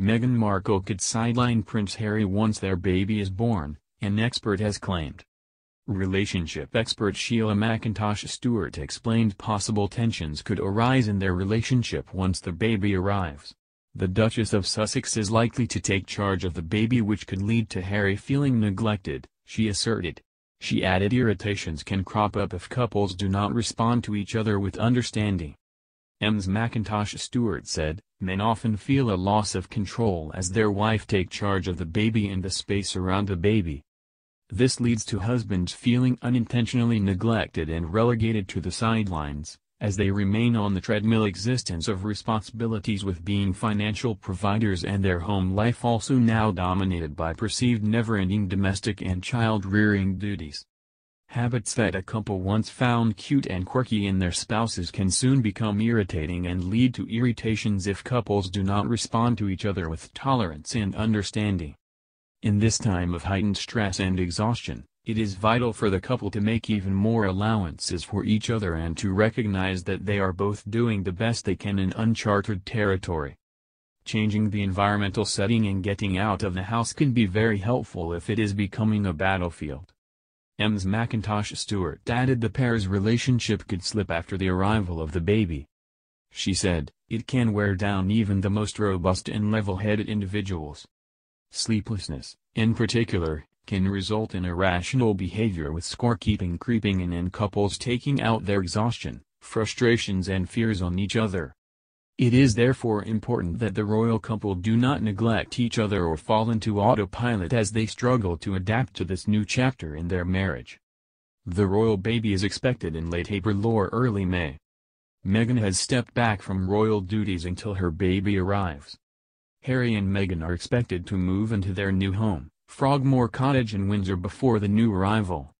Meghan Markle could sideline Prince Harry once their baby is born, an expert has claimed. Relationship expert Sheila McIntosh Stewart explained possible tensions could arise in their relationship once the baby arrives. The Duchess of Sussex is likely to take charge of the baby which could lead to Harry feeling neglected, she asserted. She added irritations can crop up if couples do not respond to each other with understanding. Ms. McIntosh Stewart said, men often feel a loss of control as their wife take charge of the baby and the space around the baby. This leads to husbands feeling unintentionally neglected and relegated to the sidelines, as they remain on the treadmill existence of responsibilities with being financial providers and their home life also now dominated by perceived never-ending domestic and child-rearing duties. Habits that a couple once found cute and quirky in their spouses can soon become irritating and lead to irritations if couples do not respond to each other with tolerance and understanding. In this time of heightened stress and exhaustion, it is vital for the couple to make even more allowances for each other and to recognize that they are both doing the best they can in uncharted territory. Changing the environmental setting and getting out of the house can be very helpful if it is becoming a battlefield. Ms. McIntosh Stewart added the pair's relationship could slip after the arrival of the baby. She said, it can wear down even the most robust and level-headed individuals. Sleeplessness, in particular, can result in irrational behavior with scorekeeping creeping in and couples taking out their exhaustion, frustrations and fears on each other. It is therefore important that the royal couple do not neglect each other or fall into autopilot as they struggle to adapt to this new chapter in their marriage. The royal baby is expected in late April or early May. Meghan has stepped back from royal duties until her baby arrives. Harry and Meghan are expected to move into their new home, Frogmore Cottage in Windsor before the new arrival.